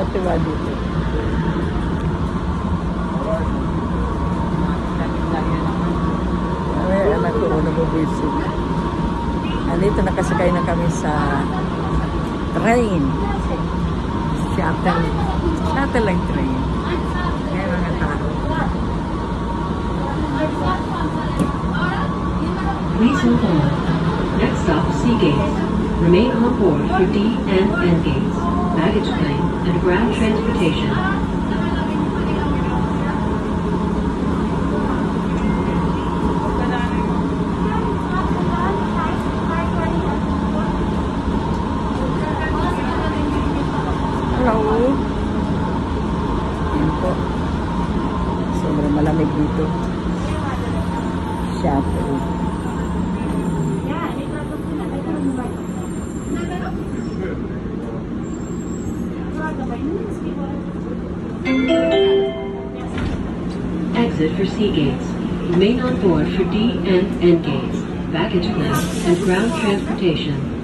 Nakakatuwa dito. Ay, anak ko, nag-visit. Andito nakasakay na kami sa train. Shuttle. Shuttle lang train. Kaya mga tao. Please hold on. Next stop, Seagate. Remain on board for D and N baggage claim, and ground transportation. Hello. Yan po. Sobrang malamig dito. Shuttle. Exit for Seagates. Remain on board for D and N gates, baggage claim, and ground transportation.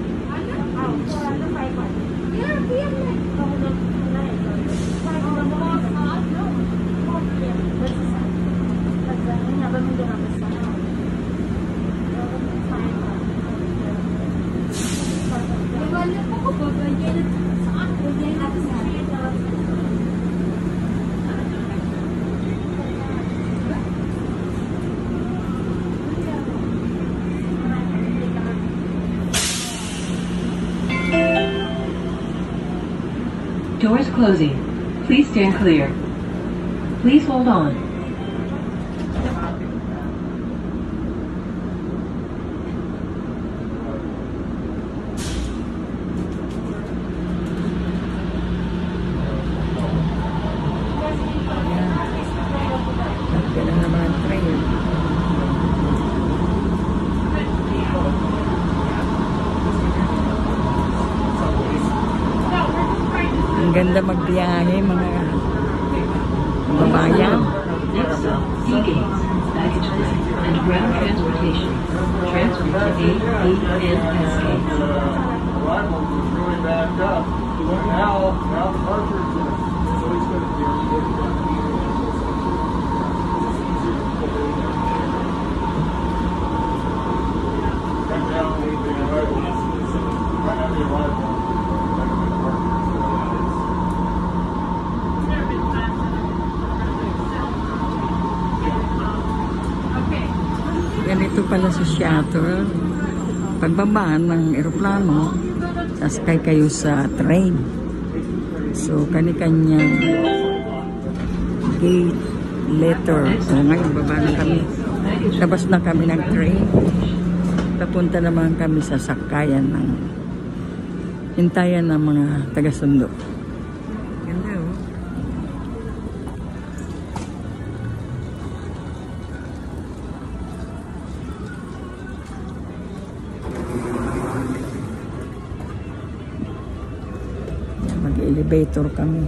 Doors closing. Please stand clear. Please hold on. Ang ganda magbiyahe mga babayan. Next stop, Seagates, baggage claim, and ground transportation. Transfer to A, B, and S gates. arrival was really backed up. Now, now departures, so he's gonna do. Right now, the arrival, right now the arrival, like the departure. Ganito pala sa shuttle. Pagbaba ng eroplano, sasakay kayo sa train. So, kani-kanya gate letter. So, ngayon, baba na kami. Labas na kami ng train. Papunta naman kami sa sakayan ng hintayan ng mga taga-sundo. el vetro kami.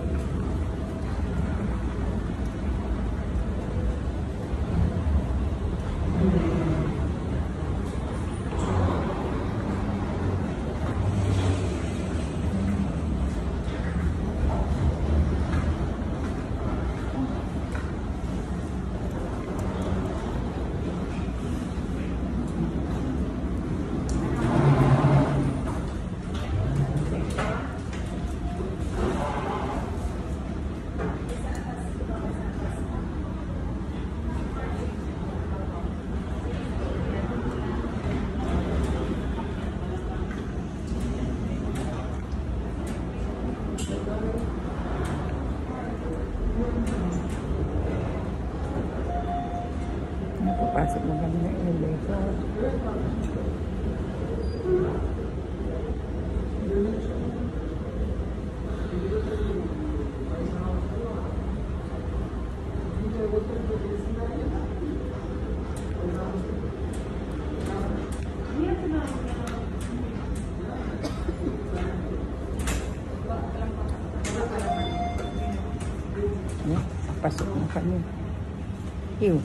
Napapasok na kami ng elevator. Pasok na kami. Ew.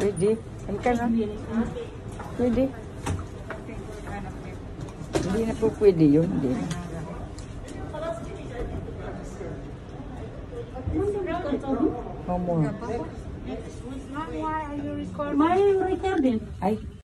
Pwede. Ano ka na? Pwede. Hindi na po pwede yun. Hindi. No more. My recording. Ay,